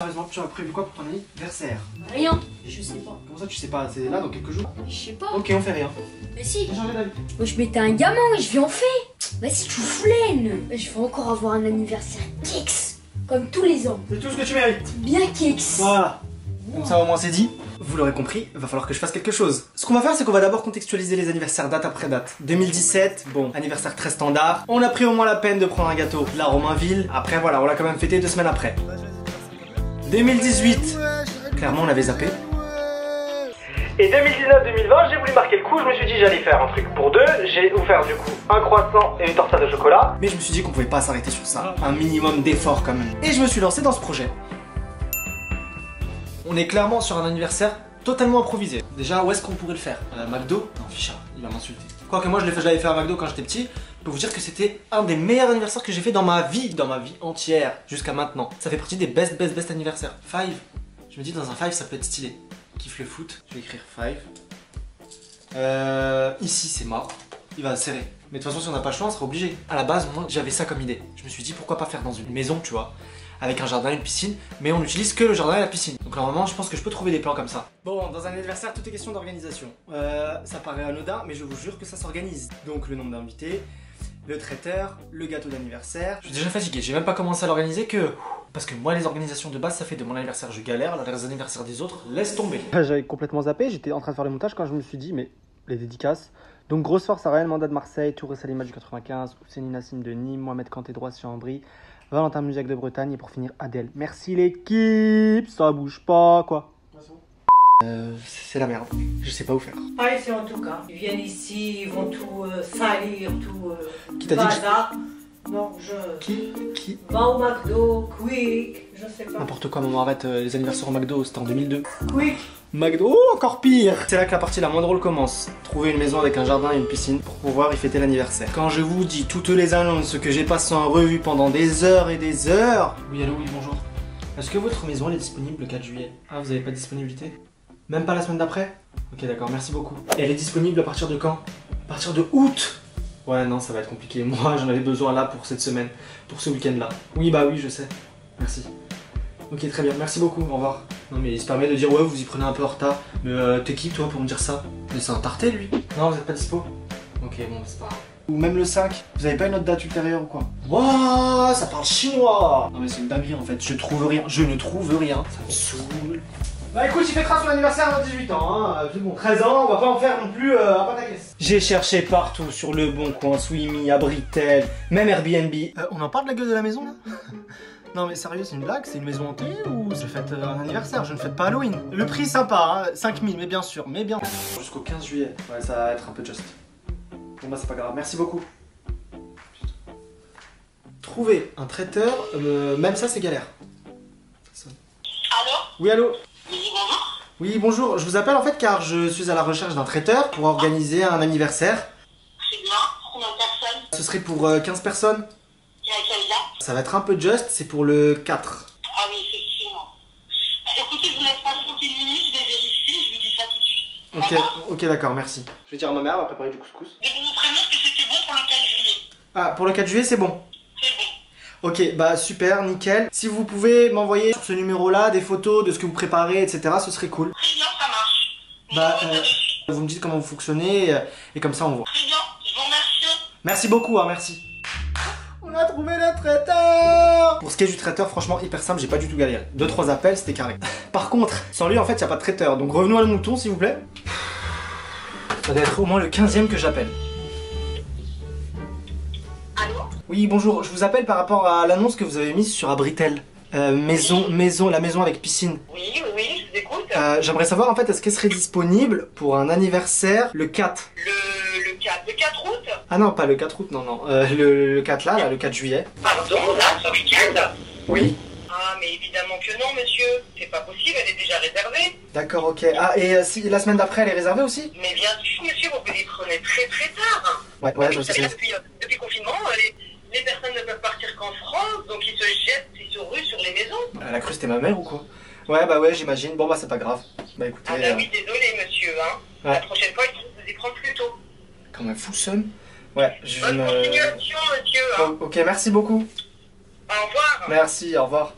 Sérieusement, tu as prévu quoi pour ton anniversaire? Rien, je sais pas. Comment ça, tu sais pas? C'est là dans quelques jours? Je sais pas. Ok, on fait rien. Mais si, J'ai changé d'avis. moi je m'étais un gamin, je vis en fait. Vas-y, tu flaines. Je vais encore avoir un anniversaire Kix, comme tous les ans. C'est tout ce que tu mérites. Bien Kix. Voilà. Comme ça, au moins, c'est dit. Vous l'aurez compris, il va falloir que je fasse quelque chose. Ce qu'on va faire, c'est qu'on va d'abord contextualiser les anniversaires date après date. 2017, bon, anniversaire très standard. On a pris au moins la peine de prendre un gâteau. La Romainville. Après, voilà, on l'a quand même fêté deux semaines après. 2018, clairement, on avait zappé. Et 2019-2020, j'ai voulu marquer le coup, je me suis dit j'allais faire un truc pour deux, j'ai offert du coup un croissant et une torta de chocolat. Mais je me suis dit qu'on pouvait pas s'arrêter sur ça, un minimum d'effort quand même. Et je me suis lancé dans ce projet. On est clairement sur un anniversaire totalement improvisé. Déjà, où est-ce qu'on pourrait le faire? À McDo? Non, Ficha, il va m'insulter. Quoique moi je l'ai fait, je l'avais fait à McDo quand j'étais petit. Je peux vous dire que c'était un des meilleurs anniversaires que j'ai fait dans ma vie, dans ma vie entière, jusqu'à maintenant. Ça fait partie des best, best, best anniversaires. Five. Je me dis dans un five ça peut être stylé. Kiffe le foot. Je vais écrire five. Euh, ici c'est mort. Il va serrer. Mais de toute façon si on n'a pas le choix on sera obligé. À la base moi j'avais ça comme idée. Je me suis dit pourquoi pas faire dans une maison tu vois avec un jardin et une piscine, mais on n'utilise que le jardin et la piscine. Donc normalement, je pense que je peux trouver des plans comme ça. Bon, dans un anniversaire, tout est question d'organisation. Euh, ça paraît anodin, mais je vous jure que ça s'organise. Donc le nombre d'invités, le traiteur, le gâteau d'anniversaire. Je suis déjà fatigué, j'ai même pas commencé à l'organiser que... Parce que moi, les organisations de base, ça fait de mon anniversaire, je galère, les anniversaires des autres, laisse tomber. J'avais complètement zappé, j'étais en train de faire le montage quand je me suis dit, mais les dédicaces. Donc grosse force à Ryan Manda de Marseille, Touré Salima du 95, Ousseini Nassim de Nîmes, Mohamed Kanté droit sur Ambry, Valentin Musiac de Bretagne et pour finir Adèle. Merci l'équipe, ça bouge pas quoi. Euh, c'est la merde, je sais pas où faire. Pas ici en tout cas. Ils viennent ici, ils vont tout euh, salir, tout. Euh, Qui t'a dit que bazar. Non, je. Qui Qui Va au McDo, Quick, je sais pas. N'importe quoi, maman, arrête, les anniversaires au McDo, c'était en 2002. Quick, McDo, oh, encore pire C'est là que la partie la moins drôle commence. Trouver une maison avec un jardin et une piscine pour pouvoir y fêter l'anniversaire. Quand je vous dis toutes les annonces que j'ai passées en revue pendant des heures et des heures... Oui, allô, oui, bonjour. Est-ce que votre maison elle est disponible le 4 juillet? Ah, vous avez pas de disponibilité? Même pas la semaine d'après Ok, d'accord, merci beaucoup. Et elle est disponible à partir de quand? À partir de août Ouais, non, ça va être compliqué. Moi, j'en avais besoin là pour cette semaine, pour ce week-end-là. Oui, bah oui, je sais. Merci. Ok, très bien, merci beaucoup, au revoir. Non, mais il se permet de dire, ouais, vous y prenez un peu en retard. Mais euh, t'es qui, toi, pour me dire ça? Mais c'est un tarté, lui. Non, vous êtes pas dispo? Ok, bon, c'est pas grave. Ou même le 5, vous avez pas une autre date ultérieure ou quoi? Wouah, ça parle chinois Non mais c'est une dinguerie en fait, je trouve rien, je ne trouve rien, ça me saoule. Bah écoute, il fêtera son anniversaire à 18 ans, hein. c'est bon, 13 ans, on va pas en faire non plus euh, à pas ta caisse. J'ai cherché partout, sur le bon coin, Swimi, à Britel, même Airbnb. Euh, on en parle de la gueule de la maison là? Non mais sérieux, c'est une blague C'est une maison hantée ou c'est fête euh, un anniversaire? Je ne fête pas Halloween. Le prix sympa, hein, 5000, mais bien sûr, mais bien. Jusqu'au 15 juillet, ouais, ça va être un peu juste. Bon bah c'est pas grave, merci beaucoup. Trouver un traiteur, euh, même ça c'est galère. Ça sonne. Allô? Oui allô? Oui, bonjour. Je vous appelle en fait car je suis à la recherche d'un traiteur pour organiser un anniversaire. C'est bien. Combien de personnes? Ce serait pour euh, 15 personnes. Il y a quelle date? Ça va être un peu juste, c'est pour le 4. Ah oui, effectivement. Euh, Écoutez, je vous laisse patienter une minute, je vais vérifier, je vous dis ça tout de suite. Ok, D'accord? ok d'accord, merci. Je vais dire à ma mère, elle va préparer du couscous. Et vous vous prévenir que c'était bon pour le 4 juillet. Ah, pour le 4 juillet c'est bon. Ok, bah super, nickel. Si vous pouvez m'envoyer sur ce numéro-là des photos de ce que vous préparez, etc., ce serait cool. Très bien, ça marche. Bah, euh. Vous me dites comment vous fonctionnez euh, et comme ça on voit. Très bien, je vous remercie. Merci beaucoup, hein, merci. On a trouvé le traiteur Pour ce qui est du traiteur, franchement, hyper simple, j'ai pas du tout galéré. Deux, trois appels, c'était carré. Par contre, sans lui, en fait, y a pas de traiteur. Donc revenons à le mouton, s'il vous plaît. Ça doit être au moins le 15ème que j'appelle. Oui, bonjour, je vous appelle par rapport à l'annonce que vous avez mise sur Abritel. Euh, maison, maison, la maison avec piscine. Oui, oui, je vous écoute. Euh, J'aimerais savoir en fait, est-ce qu'elle serait disponible pour un anniversaire le 4 Le, le 4, le 4 août? Ah non, pas le 4 août, non, non. Euh, le, le 4 là, là, le 4 juillet. Pardon, là, ce week-end Oui. Ah, mais évidemment que non, monsieur. C'est pas possible, elle est déjà réservée. D'accord, ok. Ah, et si la semaine d'après, elle est réservée aussi? Mais bien sûr, monsieur, vous vous y prenez très très tard. Ouais, ouais, je sais. depuis, depuis confinement, les personnes ne peuvent partir qu'en France, donc ils se jettent, ils se ruent sur les maisons. Elle a cru que c'était ma mère ou quoi? Ouais, bah ouais, j'imagine. Bon, bah c'est pas grave. Bah écoutez, Ah bah euh, oui, désolé, monsieur. Hein. Ouais. La prochaine fois, il faut vous y prendre plus tôt. quand même fou. Ouais, je Bonne me... continuation, monsieur. Hein. Oh, ok, merci beaucoup. Au revoir. Merci, au revoir.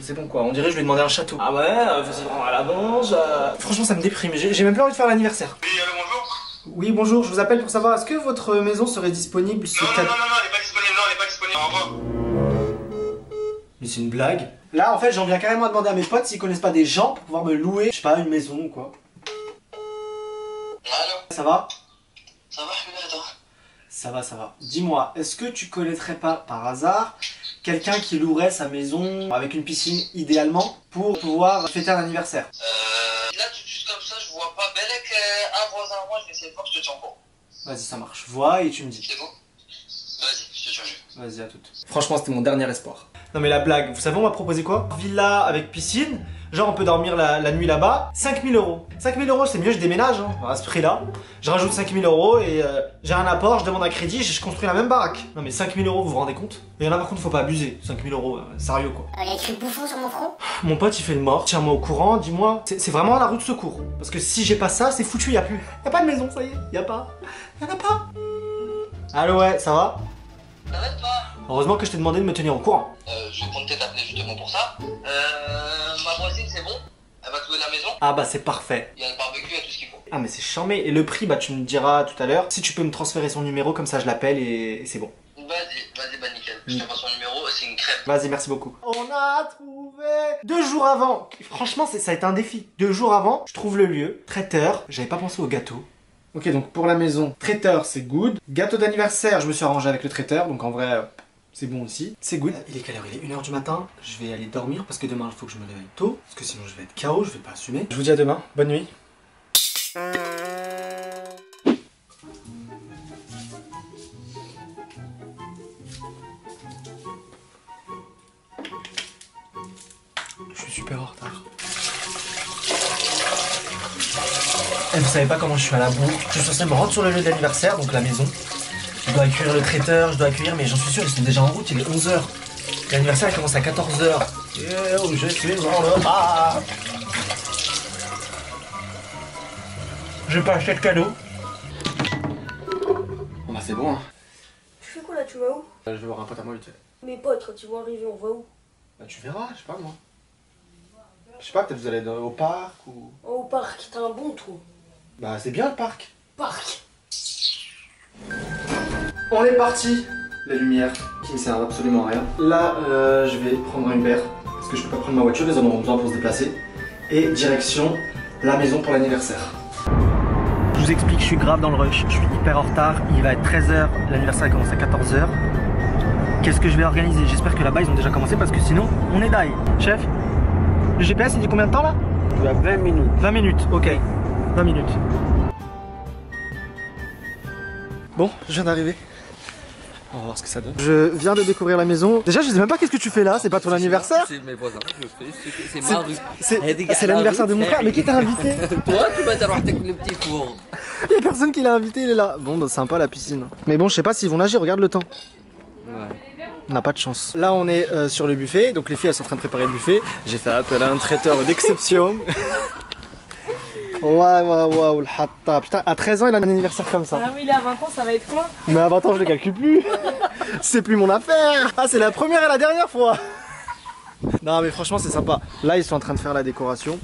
C'est bon quoi, on dirait que je lui ai demandé un château. Ah ouais, euh, vas-y, à l'avance. euh. Franchement, ça me déprime. J'ai j'ai même plus envie de faire l'anniversaire. Oui, allô, bonjour Oui, bonjour, je vous appelle pour savoir, est-ce que votre maison serait disponible ce Non, non, 4 non, non, non, elle est pas disponible, non, elle est pas Mais c'est une blague. Là, en fait, j'en viens carrément à demander à mes potes s'ils connaissent pas des gens pour pouvoir me louer, je sais pas, une maison ou quoi. Allô Ça va? Ça va, attends. Ça va, ça va. Dis-moi, est-ce que tu connaîtrais pas par hasard quelqu'un qui louerait sa maison avec une piscine idéalement pour pouvoir fêter un anniversaire? Euh, là, tout de suite comme ça, je vois pas. Belek, euh, un voisin à moi, je vais essayer de voir, je te tiens courant. Vas-y, ça marche. Vois et tu me dis. C'est bon? Vas-y, je te tiens. Vas-y, à toutes. Franchement, c'était mon dernier espoir. Non, mais la blague, vous savez, on m'a proposé quoi? Villa avec piscine. Genre, on peut dormir la, la nuit là-bas. 5000 euros. 5000 euros, c'est mieux, je déménage hein, à ce prix-là. Je rajoute 5000 euros et euh, j'ai un apport, je demande un crédit, je, je construis la même baraque. Non, mais 5000 euros, vous vous rendez compte? Et là, par contre, faut pas abuser. 5000 euros, euh, sérieux quoi. Il y a écrit bouffon sur mon front? Mon pote, il fait le mort. Tiens-moi au courant, dis-moi. C'est c'est vraiment la route de secours. Parce que si j'ai pas ça, c'est foutu, y a plus. Y a pas de maison, ça y est. Y a pas. Y en a pas. Allô, ouais, ça va? Ça va toi? Heureusement que je t'ai demandé de me tenir au courant. Euh, je comptais t'appeler justement pour ça. Euh, ma voisine, c'est bon Elle va te louer la maison. Ah bah c'est parfait. Il y a le barbecue, il y a tout ce qu'il faut. Ah mais c'est charmé. Et le prix, bah tu me diras tout à l'heure. Si tu peux me transférer son numéro, comme ça je l'appelle et, et c'est bon. Vas-y, vas-y, bah nickel. Je te passe son numéro, c'est une crêpe. Vas-y, merci beaucoup. On a trouvé Deux jours avant. Franchement, c'est- ça a été un défi. Deux jours avant, je trouve le lieu. Traiteur. J'avais pas pensé au gâteau. Ok, donc pour la maison, traiteur, c'est good. Gâteau d'anniversaire, je me suis arrangé avec le traiteur, donc en vrai, c'est bon aussi. C'est good. Il est quelle heure? Il est 1h du matin. Je vais aller dormir parce que demain, il faut que je me réveille tôt. Parce que sinon, je vais être KO, je vais pas assumer. Je vous dis à demain. Bonne nuit. Je suis super en retard. Et vous savez pas comment je suis à la bourre. Je suis censé me rendre sur le lieu d'anniversaire, donc la maison. Je dois accueillir le traiteur, je dois accueillir, mais j'en suis sûr, ils sont déjà en route, il est 11h. L'anniversaire commence à 14h. Et je suis dans le bar. Je vais pas acheter de cadeau. Bon bah c'est bon hein. Tu fais quoi là, tu vas où? Je vais voir un pote à moi vite fait. Mes potes, quand ils vont arriver, on va où? Bah tu verras, je sais pas moi. Je sais pas, peut-être vous allez au parc ou... Au parc, t'as un bon trou. Bah c'est bien le parc. Parc On est parti La lumière qui ne sert absolument à rien. Là, euh, je vais prendre un Uber parce que je peux pas prendre ma voiture, ils en auront besoin pour se déplacer. Et direction la maison pour l'anniversaire. Je vous explique, je suis grave dans le rush, je suis hyper en retard. Il va être 13h, l'anniversaire commence à 14h. Qu'est-ce que je vais organiser? J'espère que là-bas ils ont déjà commencé parce que sinon on est die. Chef, le GPS il dit combien de temps là? Tu as 20 minutes. 20 minutes, ok. 20 minutes. Bon, je viens d'arriver. On va voir ce que ça donne. Je viens de découvrir la maison. Déjà, je sais même pas qu'est-ce que tu fais là, c'est pas ton anniversaire C'est mes voisins. Je fais, c'est- ma rue. L'anniversaire de mon frère, mais qui t'a invité Toi, tu vas t'avoir avec le petit four. Y'a personne qui l'a invité, il est là. Bon, bah, sympa la piscine. Mais bon, je sais pas s'ils vont nager, regarde le temps. On n'a pas de chance. Là, on est euh, sur le buffet, donc les filles elles sont en train de préparer le buffet. J'ai fait appel à un traiteur d'exception. Waouh, waouh, waouh, le hatta. Putain, à 13 ans, il a un anniversaire comme ça. Ah oui, là, à 20 ans, ça va être quoi Mais à 20 ans, je le calcule plus. c'est plus mon affaire. Ah, c'est la première et la dernière fois. Non, mais franchement, c'est sympa. Là, ils sont en train de faire la décoration.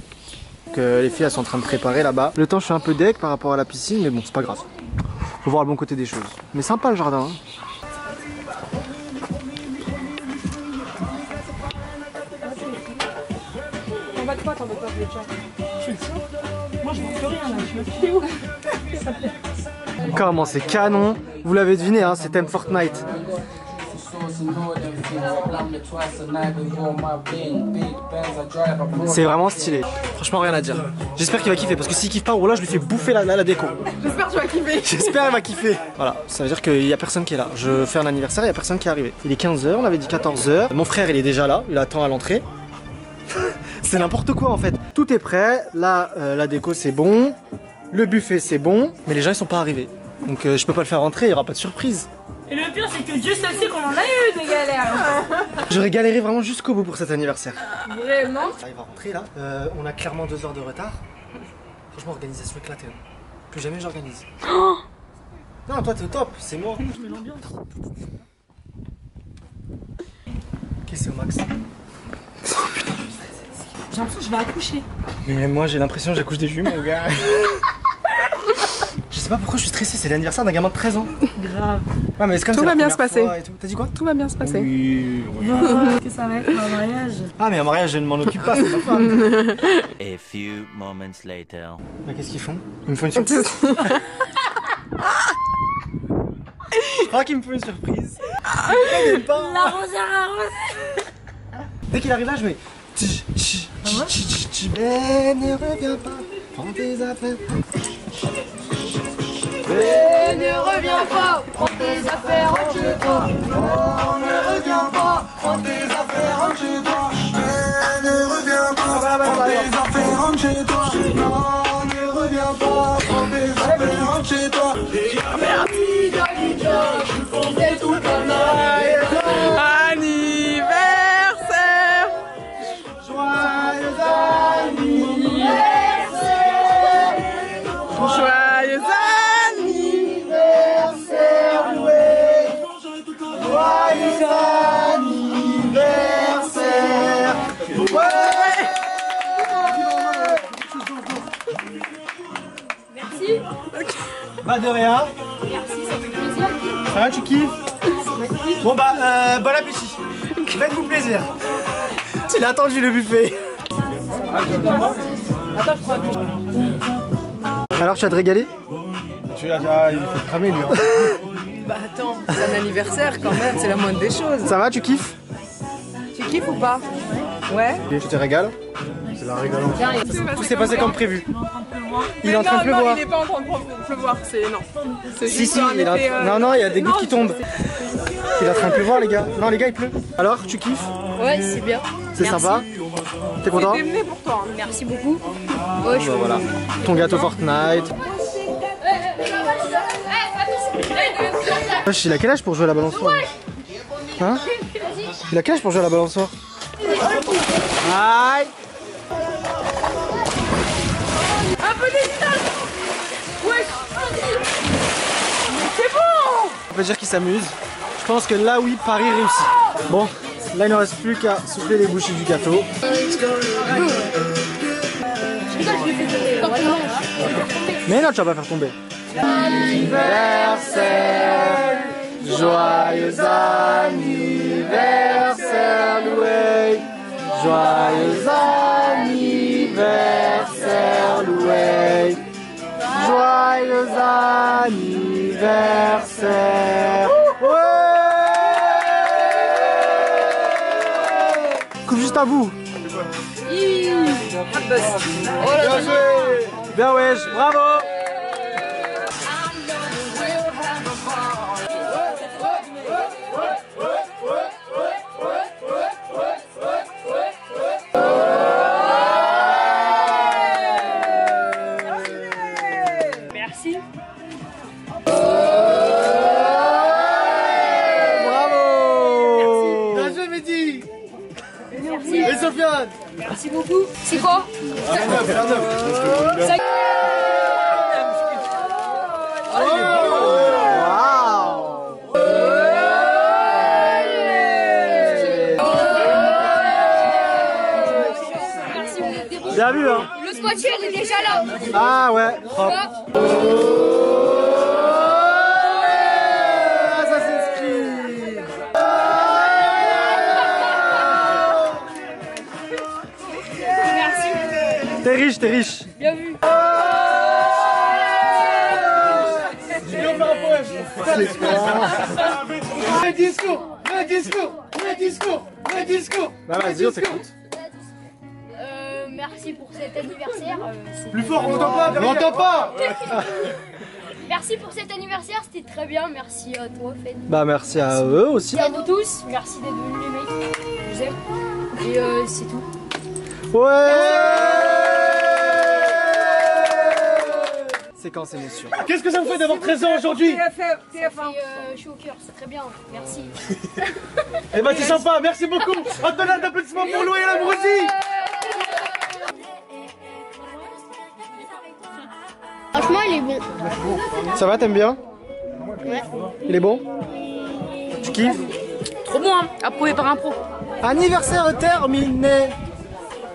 Que les filles, elles sont en train de préparer là-bas. Le temps, je suis un peu deck par rapport à la piscine, mais bon, c'est pas grave. Faut voir le bon côté des choses. Mais sympa le jardin. hein. T'en bats quoi, t'en bats pas, Moi, je vois plus rien là, je me fais où Comment c'est canon. Vous l'avez deviné, hein, c'est thème Fortnite. C'est vraiment stylé. Franchement, rien à dire. J'espère qu'il va kiffer parce que s'il kiffe pas, là, je lui fais bouffer la, la, la déco. J'espère que tu vas kiffer J'espère qu'il va kiffer. Voilà, ça veut dire qu'il y a personne qui est là. Je fais un anniversaire, il y a personne qui est arrivé. Il est 15h, on avait dit 14h. Mon frère, il est déjà là, il attend à l'entrée. c'est n'importe quoi en fait. Tout est prêt. Là, euh, la déco, c'est bon. Le buffet, c'est bon. Mais les gens, ils sont pas arrivés. Donc, euh, je peux pas le faire rentrer, il y aura pas de surprise. Et le pire, c'est que Dieu seul sait qu'on en a eu des galères J'aurais galéré vraiment jusqu'au bout pour cet anniversaire. Vraiment il va rentrer là. Euh, on a clairement deux heures de retard. Franchement, organisation éclatée. hein. Plus jamais j'organise. non, toi t'es au top, c'est moi. L'ambiance. Qui c'est au max? J'ai l'impression que je vais accoucher. Mais moi j'ai l'impression que j'accouche des jumeaux, mon gars. je sais pas pourquoi je suis stressé, c'est l'anniversaire d'un gamin de 13 ans. Grave. Ouais, mais comme Tout la va bien se passer. T'as dit quoi? Tout va bien se passer. Oui. ouais. Est-ce que ça va être un mariage? Ah, mais un mariage, je ne m'en occupe pas, c'est ma femme. A few moments later. Bah, qu'est-ce qu'ils font? Ils me font une surprise. je crois qu'ils me font une surprise. Viennent pas. Dès qu'il arrive là, je mets. Mais ne reviens pas, prends tes affaires. Mais ne reviens pas, prends tes affaires, chez toi. Non, ne reviens pas, prends tes affaires, chez toi. Mais ne reviens pas, prends tes affaires, chez toi. Non, ne reviens pas, prends tes affaires, chez toi. Bah de rien. Merci, ça fait plaisir. Ça va, tu kiffes Bon bah, euh, bon appétit. Faites-vous plaisir. Il a attendu le buffet. Alors tu vas te régaler Tu vas, il faut cramer lui. hein. Bah attends, c'est un anniversaire quand même, c'est la moindre des choses. Ça va, tu kiffes Tu kiffes ou pas? Ouais. Tu te régales C'est la régalante. Tout s'est passé comme prévu. Il est en train de pleuvoir. il est pas en train de pleuvoir, c'est non. Si, si, euh, Non, non, il y a des gouttes qui tombent. Il est en train de pleuvoir, les gars. Non, les gars, il pleut. Alors, tu kiffes Ouais, c'est bien. C'est sympa T'es content pour toi. hein. Merci beaucoup. Bah, voilà. Ton gâteau Fortnite. Il a quel âge pour jouer à la balançoire Hein Il a quel âge pour jouer à la balançoire Aïe On peut dire qu'il s'amuse. Je pense que là, oui, Paris réussit. Bon, là, il ne reste plus qu'à souffler les bouchées du gâteau. Mais non, tu vas pas faire tomber. Anniversaire, joyeux anniversaire, Loué. Joyeux anniversaire, anniversaire. Ouais Coupe juste à vous. Bien joué Bien wesh, bravo Bien vu hein Le scotché, il est déjà là. Ah ouais, propre. Ah, ça s'inscrit Merci. T'es riche, t'es riche Bien vu. Le discours Le discours Le discours Le discours Bah vas-y, on t'écoute. Merci pour cet anniversaire. euh, Plus fort, on n'entend pas On n'entend pas Merci pour cet anniversaire, c'était très bien. Merci à toi, Fed. Bah merci à eux aussi. Merci à vous tous. Merci d'être venus, les mecs. Je vous aime. Et euh, c'est tout. Ouais Séquence émotion. Qu'est-ce que ça vous fait d'avoir 13 ans aujourd'hui TF1, Et, TF1. euh, je suis au cœur, c'est très bien. Merci. Eh bah c'est sympa, merci beaucoup Un tonnerre d'applaudissements pour Louis et la Franchement, il est bon. Ça va, t'aimes bien Ouais. Il est bon Tu kiffes Trop bon, hein. Approuvé par un pro. Anniversaire terminé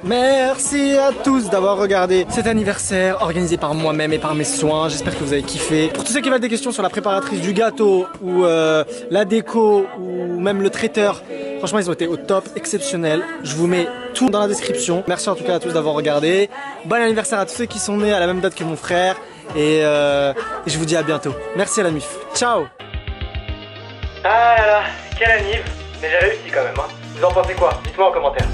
Merci à tous d'avoir regardé cet anniversaire organisé par moi-même et par mes soins. J'espère que vous avez kiffé. Pour tous ceux qui veulent des questions sur la préparatrice du gâteau ou euh, la déco ou même le traiteur, franchement ils ont été au top, exceptionnels. Je vous mets tout dans la description. Merci en tout cas à tous d'avoir regardé. Bon anniversaire à tous ceux qui sont nés à la même date que mon frère. Et, euh, je vous dis à bientôt. Merci à la MIF. Ciao Ah là là, quelle anniv Mais j'ai réussi quand même. Hein. Vous en pensez quoi? Dites-moi en commentaire.